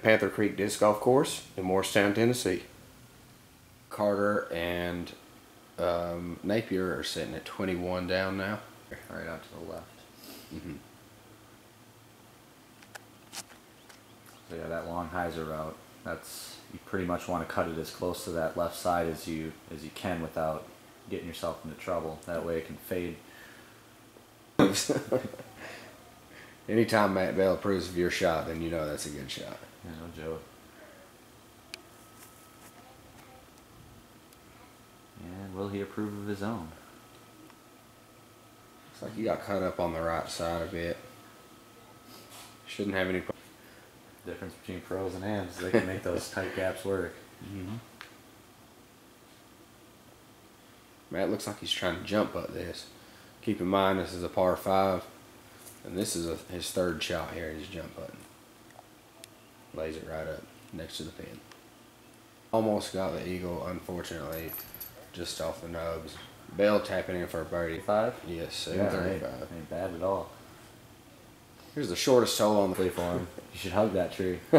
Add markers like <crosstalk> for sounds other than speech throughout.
at Panther Creek Disc Golf Course in Morristown, Tennessee. Carter and um, Napier are sitting at 21 down now. Right out to the left. Mhm. So yeah, that long hyzer route. That's you pretty much want to cut it as close to that left side as you as you can without getting yourself into trouble. That way it can fade. <laughs> Anytime Matt Bell approves of your shot, then you know that's a good shot. You know, Joe. And will he approve of his own? Looks like he got cut up on the right side a bit. Shouldn't have any. Difference between pros and ams. They can make those <laughs> tight gaps work. Mm-hmm. Matt looks like he's trying to jump up this. Keep in mind this is a par five, and this is a, his third shot here. He's jump putting. Lays it right up next to the pin. Almost got the eagle, unfortunately, just off the nubs. Bell tapping in for a birdie. Five? Yes, Yeah, seven thirty-five. Ain't bad at all. Here's the shortest hole on the Play for him. <laughs> You should hug that tree. <laughs>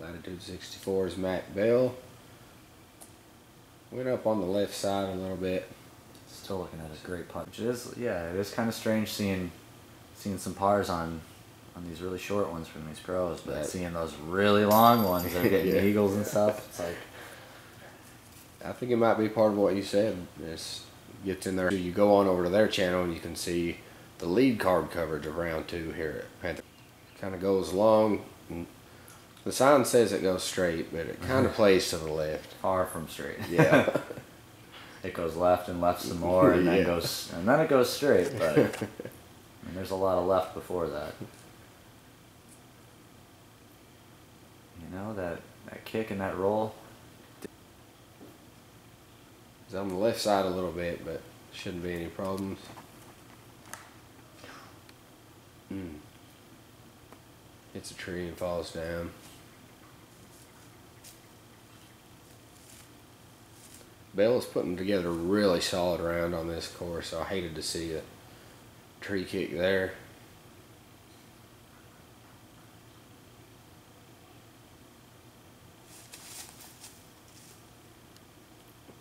Latitude 64 is Matt Bell. Went up on the left side a little bit. Still looking at a great putt. Which is, yeah, it is kind of strange seeing seeing some pars on on these really short ones from these pros, but Right. seeing those really long ones that are <laughs> getting Yeah. eagles and stuff, it's like I think it might be part of what you said. This gets in there. You go on over to their channel and you can see the lead card coverage of round two here at Panther. Kind of goes long. The sign says it goes straight, but it kind of plays to the left. far from straight. Yeah. <laughs> it goes left and left some more, and then Yeah. goes and then it goes straight. But I <laughs> mean, there's a lot of left before that. You know that that kick and that roll. It's on the left side a little bit, but shouldn't be any problems. Mm. Hits a tree and falls down. Bell is putting together a really solid round on this course. So I hated to see a tree kick there.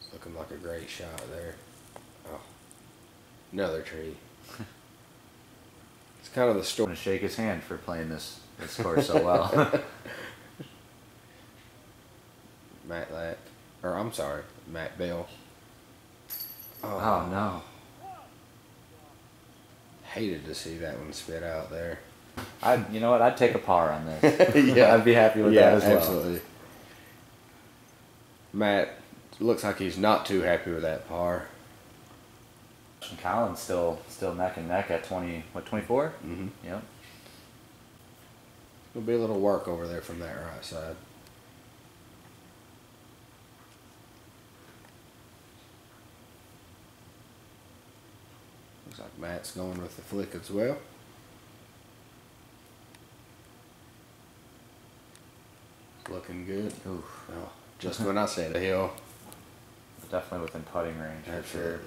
It's looking like a great shot there. Oh, another tree. <laughs> It's kind of the I'm story. gonna shake his hand for playing this this course so well. <laughs> Matt Lat, or I'm sorry, Matt Bell. oh no. Hated to see that one spit out there. I you know what? I'd take a par on this. <laughs> Yeah. I'd be happy with yeah, that as well. absolutely. Matt looks like he's not too happy with that par. And Colin's still still neck and neck at twenty what twenty four? Mm-hmm. Yep. There'll be a little work over there from that right side. Looks like Matt's going with the flick as well. It's looking good. Oof. Oh, just when I said a hill. Definitely within putting range for sure.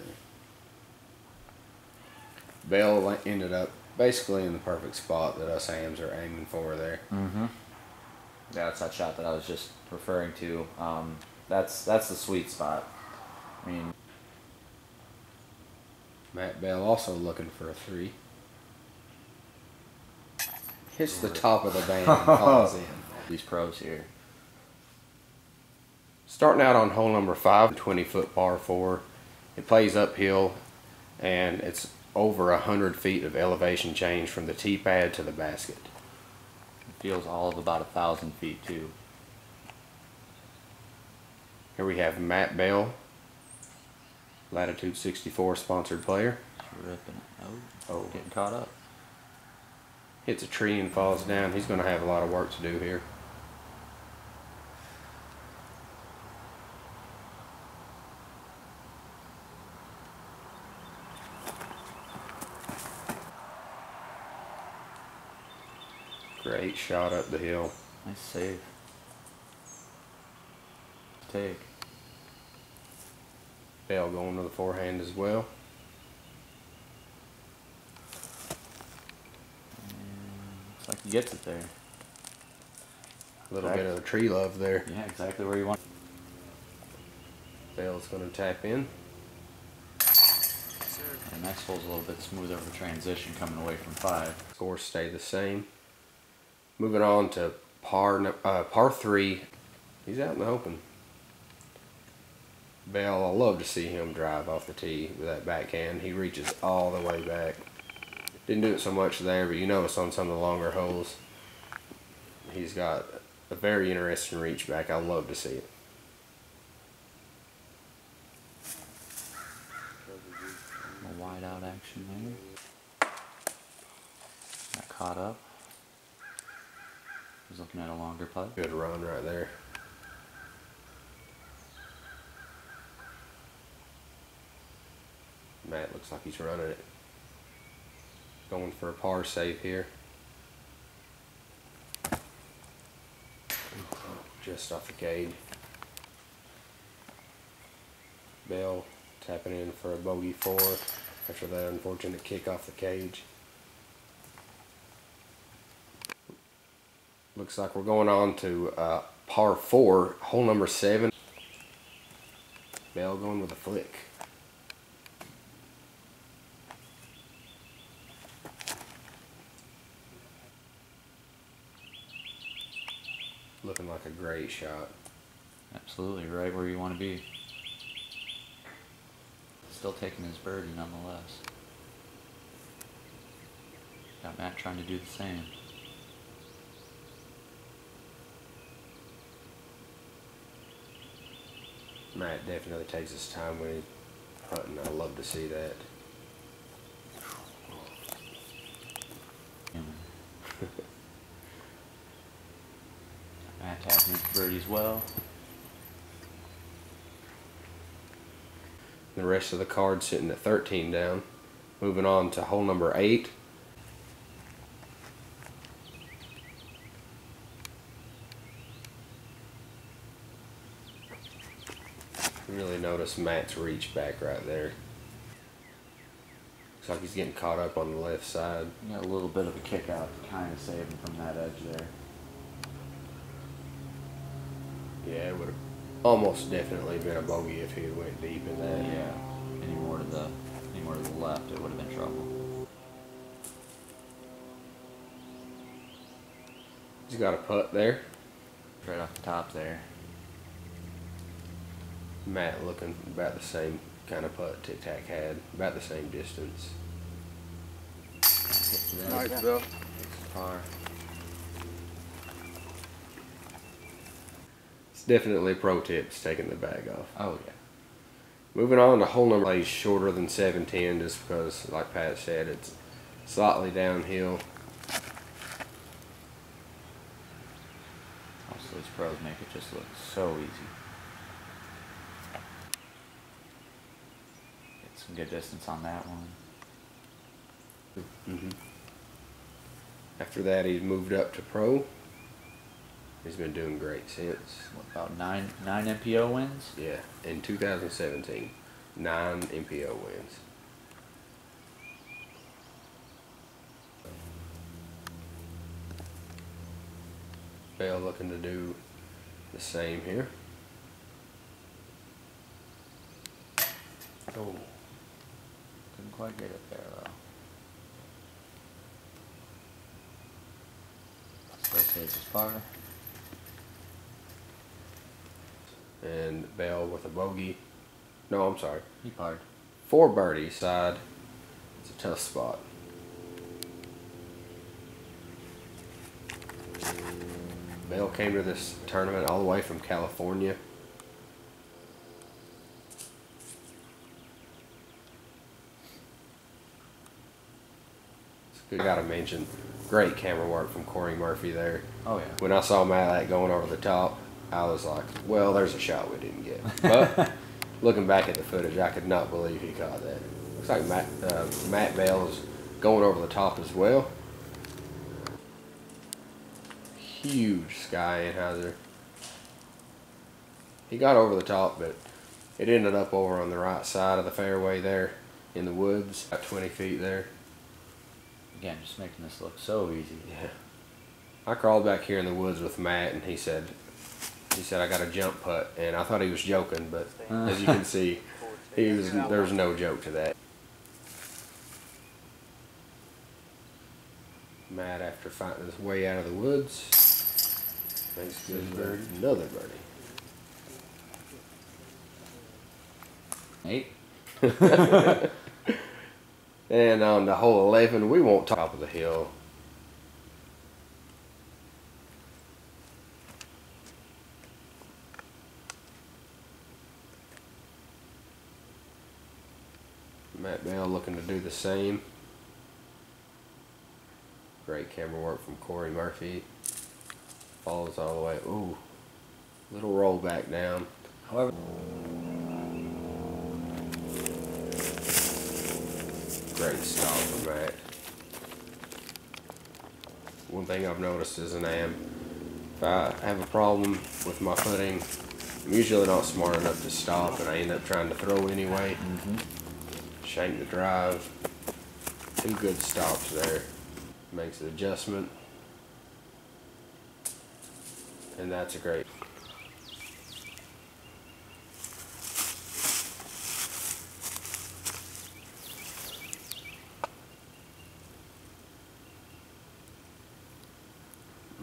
Bell ended up basically in the perfect spot that us hams are aiming for there. Mm-hmm. Yeah, that's that shot that I was just referring to. Um, that's that's the sweet spot. I mean, Matt Bell also looking for a three. Hits the top of the band and falls in. these pros here. Starting out on hole number five, 20 foot par four. It plays uphill and it's over a hundred feet of elevation change from the tee pad to the basket. It feels all of about a thousand feet too. Here we have Matt Bell, Latitude 64 sponsored player. Ripping. Oh, Oh. getting caught up. Hits a tree and falls down. He's going to have a lot of work to do here. Great shot up the hill. Nice save. Take. Bell going to the forehand as well. Looks like he gets it there. A little Right. bit of tree love there. Yeah, exactly where you want. Bell's going to tap in. And next hole's a little bit smoother of a transition coming away from five. Scores stay the same. Moving on to par uh, par three. He's out in the open. Bell, I love to see him drive off the tee with that backhand. He reaches all the way back. Didn't do it so much there, but you notice on some of the longer holes, he's got a very interesting reach back. I love to see it. A wide out action there. Got caught up. He's looking at a longer putt. Good run right there. Matt looks like he's running it. Going for a par save here. Just off the cage. Bell tapping in for a bogey four after that unfortunate kick off the cage. Looks like we're going on to uh, par four, hole number seven. Bell going with a flick. Looking like a great shot. Absolutely right where you want to be. Still taking his birdie nonetheless. Got Matt trying to do the same. Matt definitely takes his time when he's hunting. I love to see that. And Matt as well. The rest of the card sitting at 13 down. Moving on to hole number eight. Really notice Matt's reach back right there. Looks like he's getting caught up on the left side. Got a little bit of a kick out to kind of save him from that edge there. Yeah, it would have almost definitely been a bogey if he had went deep in that. Yeah. Any more to the any more to the left, it would have been trouble. He's got a putt there. Right off the top there. Matt looking about the same kind of putt Tic Tac had, about the same distance. Hit to the Nice, edge. Bill. It's par. Definitely pro tips taking the bag off. Oh yeah. Moving on to hole number plays shorter than 710 just because, like Pat said, it's slightly downhill. Also, these pros make it just look so easy. Get some good distance on that one. hmm After that, he's moved up to pro. He's been doing great since. What about nine nine MPO wins? Yeah, in 2017, nine MPO wins. Bell looking to do the same here. Oh. Couldn't quite get it there though. Still saves his par. And Bell with a bogey. No, I'm sorry. He parred. Four birdie side. It's a tough spot. Bell came to this tournament all the way from California. I gotta mention, great camera work from Corey Murphy there. Oh yeah. When I saw Matt going over the top, I was like, well, there's a shot we didn't get. But <laughs> looking back at the footage, I could not believe he caught that. Looks like Matt, uh, Matt Bell is going over the top as well. Huge Sky anhyzer. He got over the top, but It ended up over on the right side of the fairway there in the woods, about 20 feet there. Again, just making this look so easy. Yeah. I crawled back here in the woods with Matt, and he said, he said I got a jump putt, and I thought he was joking, but uh. as you can see, <laughs> he was there was no joke to that. Matt, after finding his way out of the woods, makes good birdie, another birdie. Eight. <laughs> And on the hole 11, we won't top of the hill. Matt Bell looking to do the same. Great camera work from Corey Murphy. Follows all the way. Ooh, little roll back down. However, Great stop from Matt. One thing I've noticed is an am, if I have a problem with my footing, I'm usually not smart enough to stop and I end up trying to throw anyway. Mm-hmm. Shank the drive. Two good stops there. Makes an adjustment. And that's a great.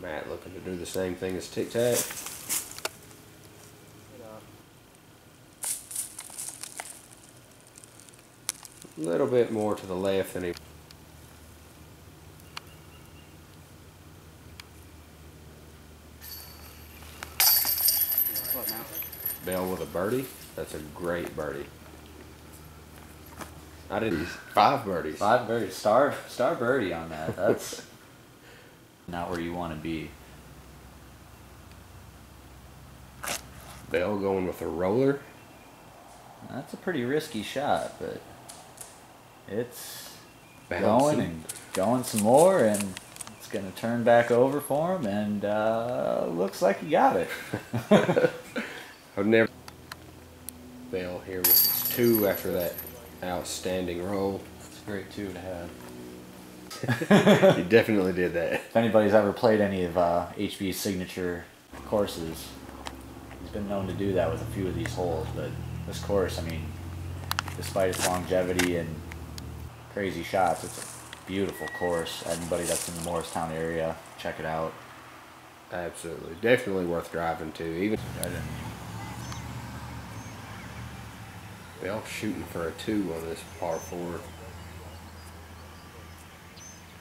Matt looking to do the same thing as Tic Tac. Little bit more to the left than he. Bell with a birdie. That's a great birdie. I didn't. Five birdies. five birdie, star star birdie on that. <laughs> That's not where you want to be. Bell going with a roller. That's a pretty risky shot, but it's Bouncing. going and going some more, and it's gonna turn back over for him, and uh, looks like he got it. <laughs> I've never. Bell here with his two after that outstanding roll. It's a great two to have. <laughs> he definitely did that. If anybody's ever played any of uh, HB's signature courses, he's been known to do that with a few of these holes. But this course, I mean, despite its longevity and crazy shots, it's a beautiful course. Anybody that's in the Morristown area, check it out. Absolutely, definitely worth driving to. Even Bell shooting for a two on this par four.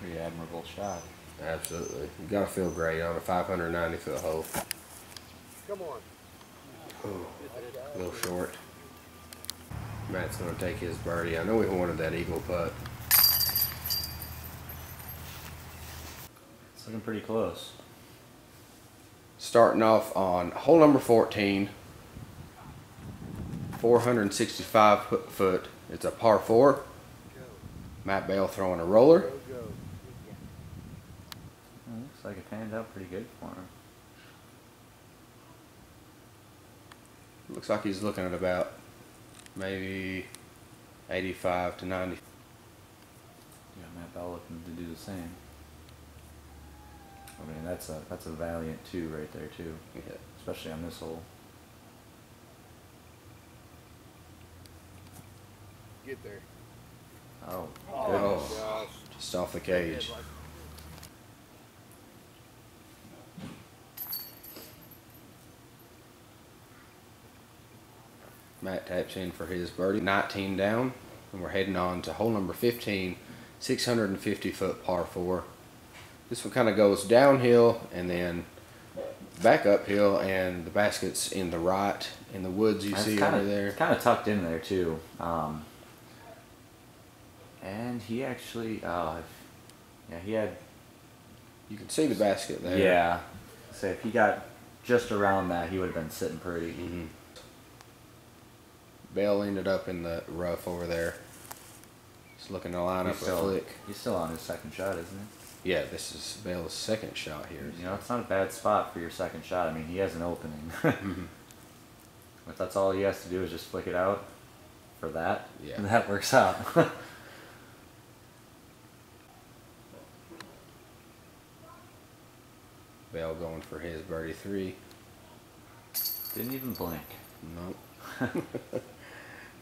Pretty admirable shot. Absolutely, you gotta feel great on a 590 foot hole. Come on. Ooh, a little short. Matt's gonna take his birdie. I know he wanted that eagle putt. It's looking pretty close. Starting off on hole number 14, 465 foot. It's a par four. Matt Bell throwing a roller. Go, go. Well, looks like it panned out pretty good for him. Looks like he's looking at about maybe 85 to 90. Yeah, got Matt Bell looking to do the same. I mean, that's a that's a valiant two right there too, Yeah. especially on this hole. Get there. Oh, Oh, gosh. Just off the cage. Matt taps in for his birdie. 19 down, and we're heading on to hole number 15, 650 foot par 4. This one kind of goes downhill and then back uphill, and the basket's in the right in the woods you see kinda, over there. It's kind of tucked in there too. Um, and he actually, if, yeah, he had, You can see the basket there. yeah. Say if he got just around that, he would have been sitting pretty. hmm Bell ended up in the rough over there. Just looking to line up He's a flick. he's still on his second shot, isn't he? Yeah, this is Bell's second shot here. You know, it's not a bad spot for your second shot. I mean, he has an opening. <laughs> Mm-hmm. If that's all he has to do is just flick it out for that, Yeah. <laughs> that works out. <laughs> Bell going for his birdie three. Didn't even blink. Nope.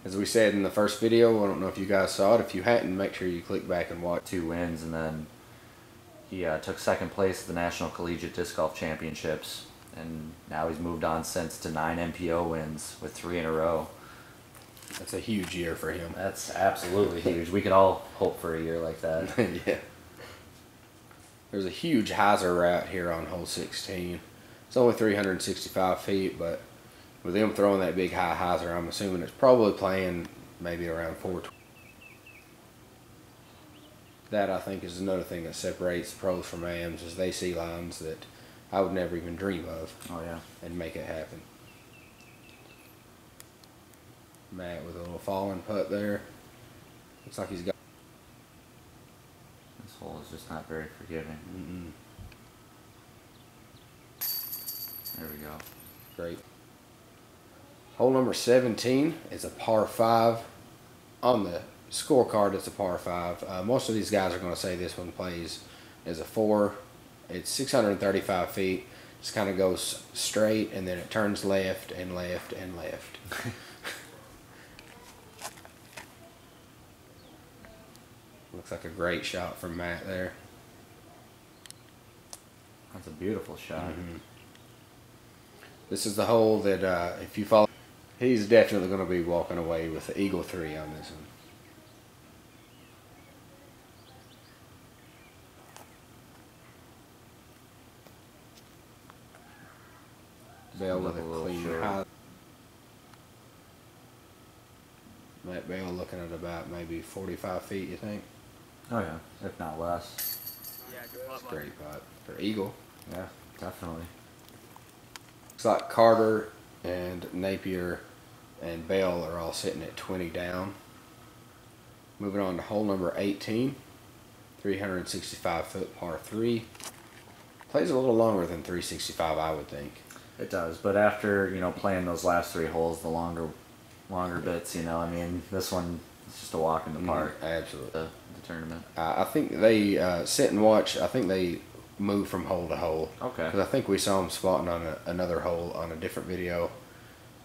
As we said in the first video, I don't know if you guys saw it. If you hadn't, make sure you click back and watch. Two wins, and then he uh, took second place at the National Collegiate Disc Golf Championships, and now he's moved on since to nine MPO wins with three in a row. That's a huge year for him. That's absolutely huge. We could all hope for a year like that. <laughs> yeah. There's a huge hyzer route here on hole 16. It's only 365 feet, but with them throwing that big high hyzer, I'm assuming it's probably playing maybe around 420. That I think is another thing that separates pros from AMs is they see lines that I would never even dream of Oh yeah. and make it happen. Matt with a little falling putt there. Looks like he's got. This hole is just not very forgiving. Mm-mm. There we go. Great. Hole number 17 is a par 5. On the scorecard, it's a par 5. Uh, most of these guys are going to say this one plays as a 4. It's 635 feet. Just kind of goes straight and then it turns left and left and left. <laughs> Looks like a great shot from Matt there. That's a beautiful shot. Mhm. This is the hole that uh, if you follow, he's definitely going to be walking away with the Eagle 3 on this one. Bell with a A clean high. Matt Bell looking at about maybe 45 feet, you think? Oh yeah, if not less. That's a great putt for Eagle. Yeah, definitely. Looks like Carter and Napier and Bell are all sitting at 20 down. Moving on to hole number 18, 365 foot par 3. Plays a little longer than 365, I would think. It does, but after you know playing those last three holes, the longer, longer bits, you know, I mean, this one is just a walk in the park. Absolutely. The, the tournament. Uh, I think they uh, sit and watch. I think they move from hole to hole. Okay. Because I think we saw them spotting on a, another hole on a different video.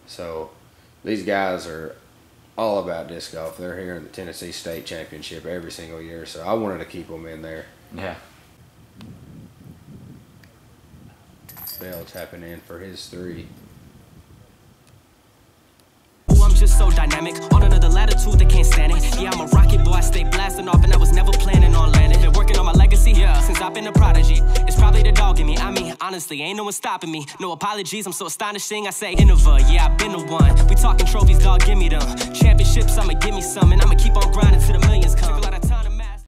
So these guys are all about disc golf. They're here in the Tennessee State Championship every single year. So I wanted to keep them in there. Yeah. Bell tapping in for his three. Just so dynamic. On another latitude, they can't stand it. Yeah, I'm a rocket boy, I stay blasting off, and I was never planning on landing. Been working on my legacy, yeah, since I've been a prodigy. It's probably the dog in me. I mean, honestly, ain't no one stopping me. No apologies, I'm so astonishing. I say Innova, yeah, I've been the one. We talking trophies, dog, give me them. Championships, I'ma give me some, and I'ma keep on grinding till the millions come.